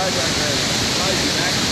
garage on the, probably the back